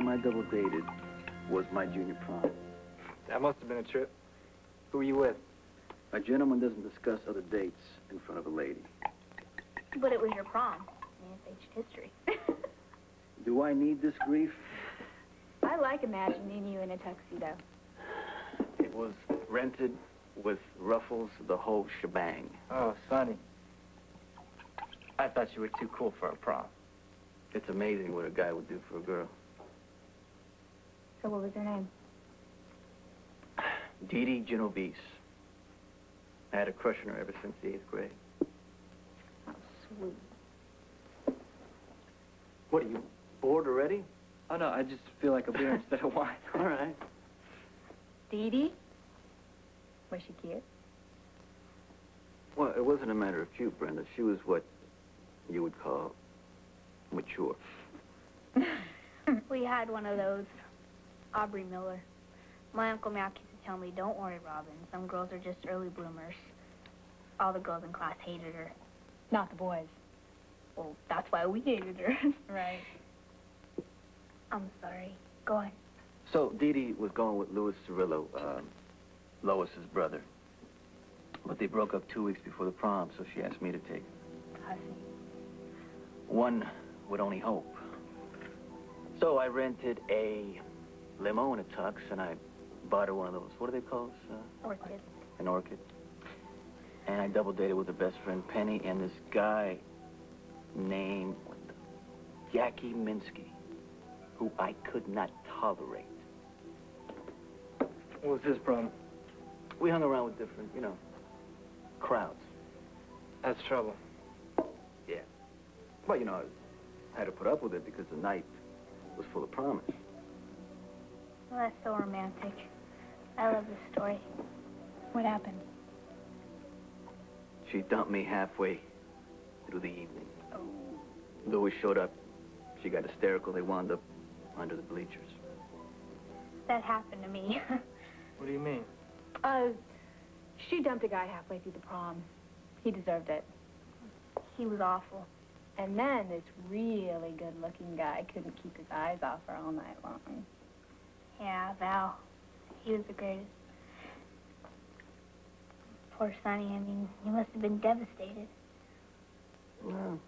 time I double dated was my junior prom. That must have been a trip. Who were you with? A gentleman doesn't discuss other dates in front of a lady. But it was your prom. I mean, it's ancient history. Do I need this grief? I like imagining you in a tuxedo. It was rented with ruffles, the whole shebang. Oh, Sonny. I thought you were too cool for a prom. It's amazing what a guy would do for a girl. So what was her name? Dee Dee Genovese. I had a crush on her ever since the eighth grade. How sweet. What, are you bored already? Oh, no, I just feel like a beer instead of wine. All right. Dee Dee? Was she cute? Well, it wasn't a matter of cute, Brenda. She was what you would call mature. we had one of those. Aubrey Miller. My Uncle Mac used to tell me, don't worry, Robin. Some girls are just early bloomers. All the girls in class hated her. Not the boys. Well, that's why we hated her. Right. I'm sorry. Go on. So Dee Dee was going with Louis Cerullo, um, Lois's brother. But they broke up two weeks before the prom, so she asked me to take her. Hussy. One would only hope. So I rented a limo and a tux, and I bought her one of those, what are they called? Uh, Orchid. an orchid. And I double dated with her best friend Penny and this guy named what Jackie Minsky, who I could not tolerate. What was his problem? We hung around with different, you know, crowds. That's trouble. Yeah. Well, you know, I had to put up with it because the night was full of promise. Well, that's so romantic. I love this story. What happened? She dumped me halfway through the evening. Oh. Louis showed up. She got hysterical. They wound up under the bleachers. That happened to me. What do you mean? Uh, she dumped a guy halfway through the prom. He deserved it. he was awful. And then this really good-looking guy couldn't keep his eyes off her all night long. Yeah, Val. He was the greatest. Poor Sonny, I mean, he must have been devastated. Well,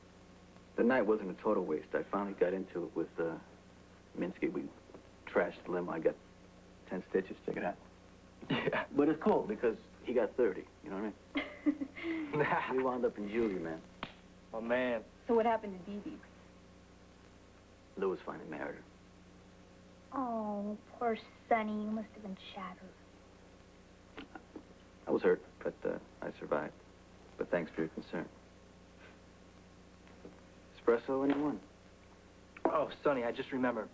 the night wasn't a total waste. I finally got into it with uh, Minsky. We trashed the limo. I got 10 stitches. Check it out. Yeah. But it's cool because he got 30. You know what I mean? We wound up in juvie, man. oh, man. So what happened to Dee Dee? Lou was finally married her. Oh, poor Sonny. You must have been shattered. I was hurt, but uh, I survived. But thanks for your concern. Espresso, anyone? Oh, Sonny, I just remembered.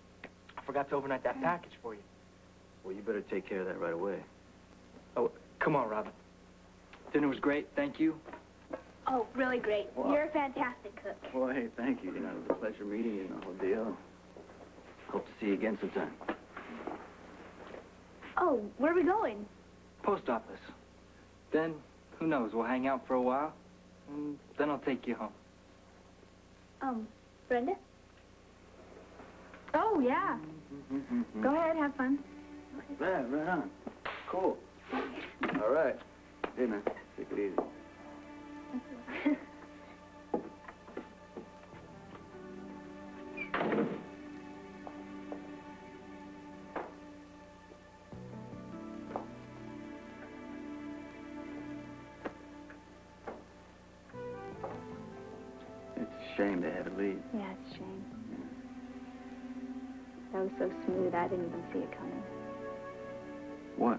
I forgot to overnight that package for you. Well, you better take care of that right away. Oh, come on, Robin. Dinner was great, thank you. Oh, really great. Wow. You're a fantastic cook. Well, hey, thank you. You know, it was a pleasure meeting you and the whole deal. Hope to see you again sometime. Oh, where are we going? Post office. Then, who knows, we'll hang out for a while, and then I'll take you home. Um, Brenda? Oh, yeah. Go ahead, have fun. Yeah, right on. Cool. All right. Hey, man, take it easy. That was so smooth, I didn't even see it coming. What?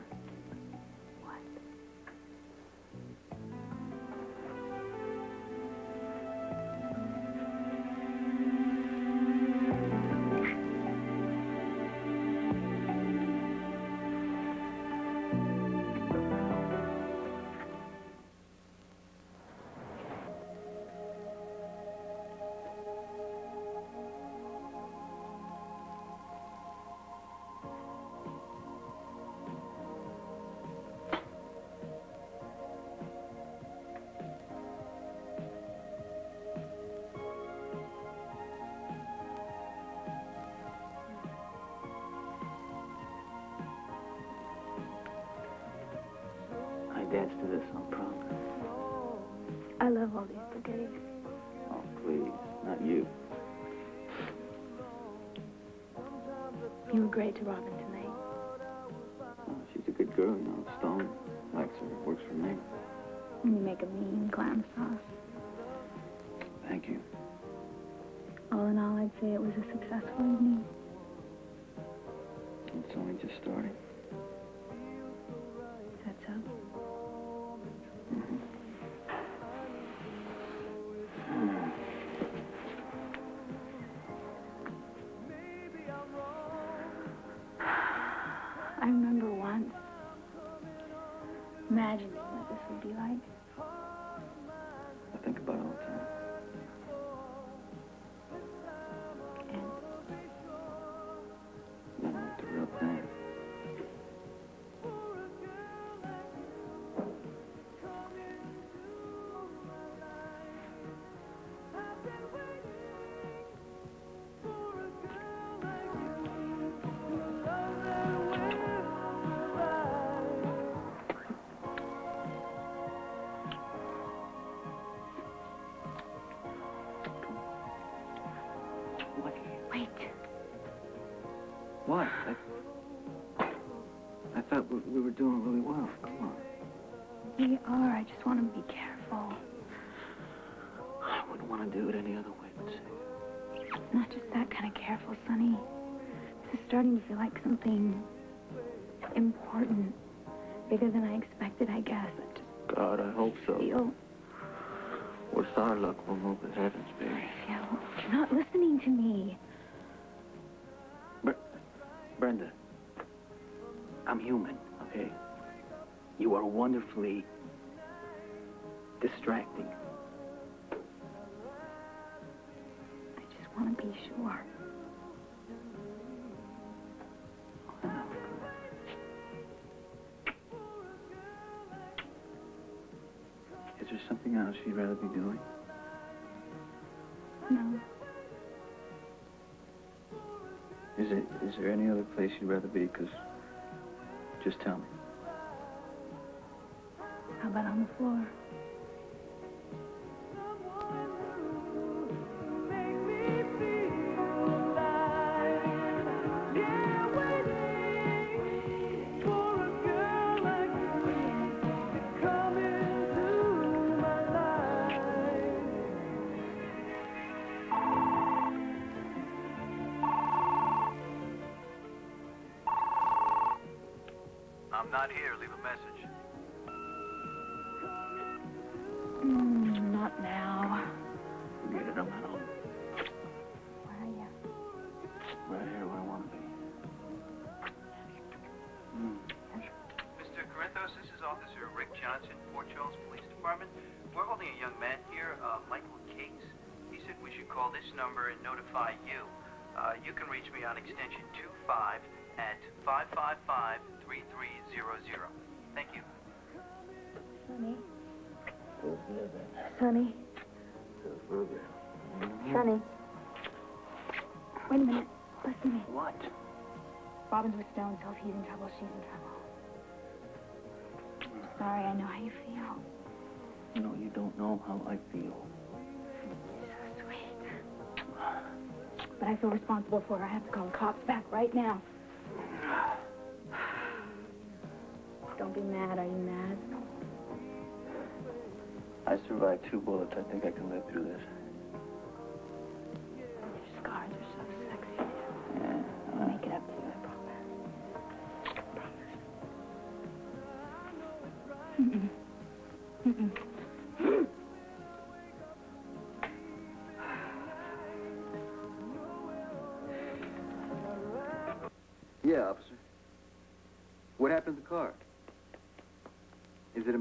Dance to this on prom? I love all these bouquets. Oh, please, not you. You were great to Robin tonight. Oh, she's a good girl, you know. Stone likes her, works for me. And you make a mean clam sauce. Thank you. All in all, I'd say it was a successful evening. It's only just starting. We, we were doing really well. Come on. we are. I just want to be careful. I wouldn't want to do it any other way but safe. Not just that kind of careful, Sonny. This is starting to feel like something important. Bigger than I expected, I guess. I just God, I hope so. feel, With our luck, we'll move to heavens, baby. feel, you're not listening to me. Bre- Brenda, I'm human, okay? You are wonderfully distracting. I just want to be sure. Is there something else you'd rather be doing? No. Is it? Is there any other place you'd rather be? Because just tell me. How about on the floor? I'm not here. Leave a message. Mm, not now. Forget it. I'm not home. Where are you? Right here where I want to be. Mr. Corinthos, this is Officer Rick Johnson, Port Charles Police Department. We're holding a young man here, uh, Michael Cates. He said we should call this number and notify you. Uh, you can reach me on extension 25 at 555-3300. Thank you. Sonny. Sonny. Sonny. Wait a minute. Listen to me. What? Robin's with Stone, so if he's in trouble, she's in trouble. Sorry, I know how you feel. You know, you don't know how I feel. You're So sweet. But I feel responsible for her. I have to call the cops back right now. Don't be mad. Are you mad? I survived two bullets. I think I can live through this.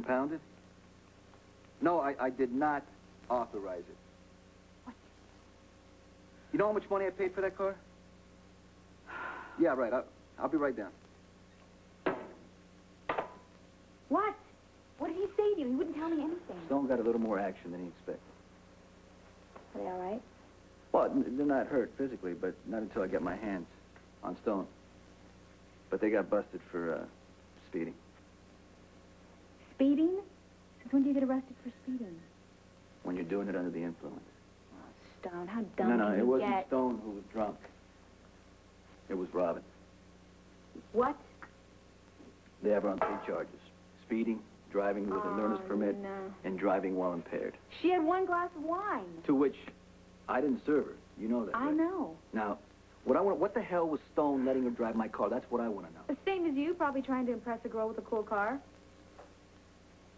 Impounded? No, I, I did not authorize it. What? You know how much money I paid for that car? Yeah, right. I'll, I'll be right down. What? What did he say to you? He wouldn't tell me anything. Stone got a little more action than he expected. Are they all right? Well, they're not hurt physically, but not until I get my hands on Stone. But they got busted for uh, speeding. Speeding? Since when do you get arrested for speeding? When you're doing it under the influence. Oh, Stone, how dumb no, no, can it you wasn't get? Stone who was drunk. It was Robin. What? They have her on three charges. Speeding, driving with a learner's Oh, permit, no. and driving while impaired. She had one glass of wine. To which I didn't serve her. You know that, I right? know. Now, what I want, what the hell was Stone letting her drive my car? That's what I want to know. The same as you, probably trying to impress a girl with a cool car.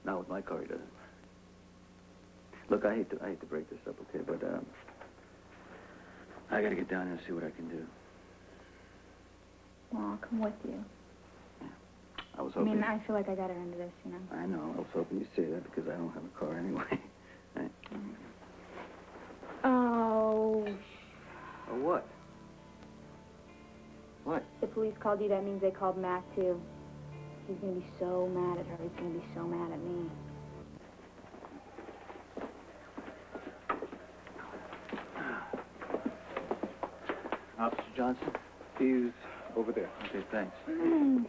Not with my car, he doesn't. Look, I hate to, I hate to break this up, okay, but um, I got to get down there and see what I can do. Well, I'll come with you. I was hoping... I mean, I feel like I got her into this, you know. I know. I was hoping you'd say that because I don't have a car anyway. Right. Oh, Oh, what? What? the police called you. That means they called Mac, too. He's gonna be so mad at her. He's gonna be so mad at me. Officer Johnson? He's over there. Okay, thanks.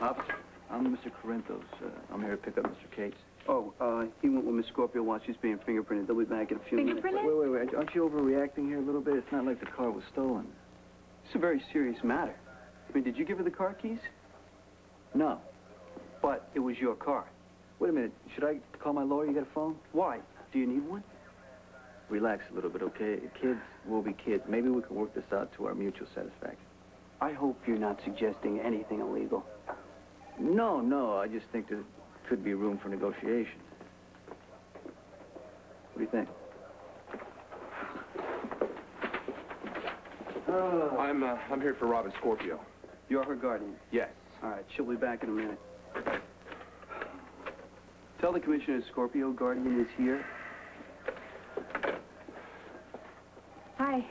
Officer, I'm Mr. Corinthos. Uh, I'm here to pick up Mr. Cates. Oh, uh, he went with Miss Scorpio while she's being fingerprinted. They'll be back in a few minutes. Wait, wait, wait. Aren't you overreacting here a little bit? It's not like the car was stolen. It's a very serious matter. I mean, did you give her the car keys? No. But it was your car. Wait a minute. Should I call my lawyer? You got a phone? Why? Do you need one? Relax a little bit, okay? Kids will be kids. Maybe we can work this out to our mutual satisfaction. I hope you're not suggesting anything illegal. No, no. I just think there could be room for negotiation. What do you think? I'm, uh, I'm here for Robin Scorpio. You're her guardian. Yes. All right, she'll be back in a minute. Tell the commissioner Scorpio guardian is here. Hi.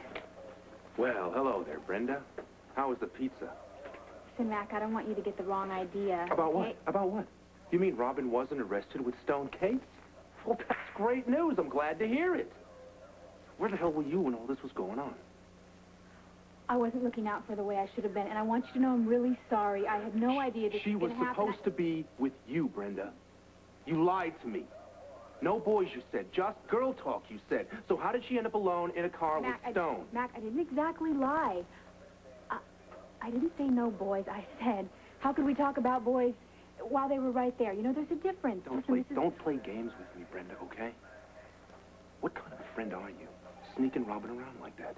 Well, hello there, Brenda. How was the pizza? Listen, Mac, I don't want you to get the wrong idea. About what? okay? About what? You mean Robin wasn't arrested with Stone Cates? Well, that's great news. I'm glad to hear it. Where the hell were you when all this was going on? I wasn't looking out for the way I should have been, and I want you to know I'm really sorry. I had no idea this She was was going to happen. supposed to be with you, Brenda. You lied to me. No boys, you said. Just girl talk, you said. So how did she end up alone in a car Mac, with Stone? I, Mac, I didn't exactly lie. I, I didn't say no boys. I said, how could we talk about boys while they were right there? You know, there's a difference. Don't Listen, play, is- don't play games with me, Brenda, okay? What kind of a friend are you? Sneaking Robin around like that?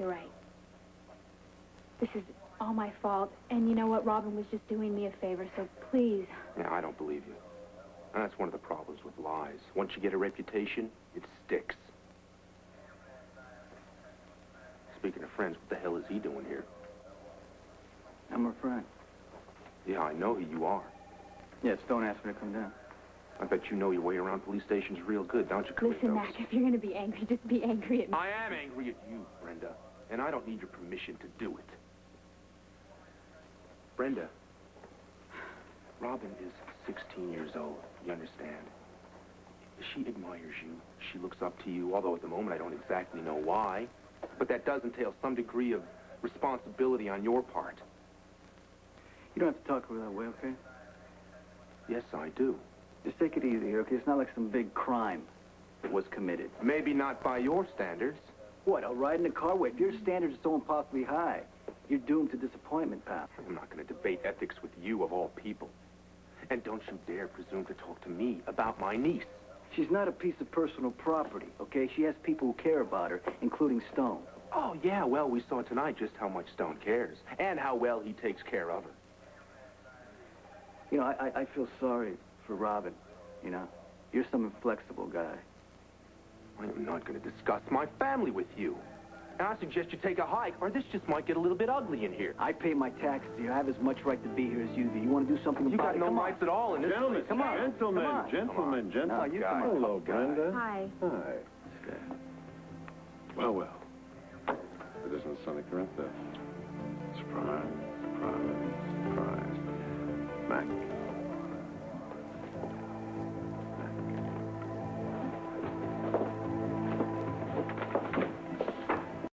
You're right. This is all my fault. And you know what? Robin was just doing me a favor, so please. Yeah, I don't believe you. And that's one of the problems with lies. Once you get a reputation, it sticks. Speaking of friends, what the hell is he doing here? I'm a friend. Yeah, I know who you are. Yes, don't ask me to come down. I bet you know your way around police stations real good, don't you, Listen, Mac, if you're going to be angry, just be angry at me. I am angry at you, Brenda, and I don't need your permission to do it. Brenda, Robin is 16 years old, you understand? She admires you. She looks up to you, although at the moment I don't exactly know why. But that does entail some degree of responsibility on your part. You don't have to talk to her that way, okay? Yes, I do. Just take it easy here, okay? It's not like some big crime that was committed. Maybe not by your standards. What, I'll ride in a car? Wait, if your standards are so impossibly high, you're doomed to disappointment, pal. I'm not going to debate ethics with you, of all people. And don't you dare presume to talk to me about my niece. She's not a piece of personal property, okay? She has people who care about her, including Stone. Oh, yeah, well, we saw tonight just how much Stone cares and how well he takes care of her. You know, I, I, I feel sorry for Robin, you know? You're some inflexible guy. I'm not going to discuss my family with you. And I suggest you take a hike, or this just might get a little bit ugly in here. I pay my taxes here. I have as much right to be here as you do. You want to do something You about got it? no Come on. rights at all in this Gentlemen, place. Come on. gentlemen, Come on. gentlemen, Come gentlemen. No, you Guy. come on. Hello, Brenda. Hi. Hi. Well, well. It isn't Sonny Corinthos. Surprise, surprise, surprise. Mac,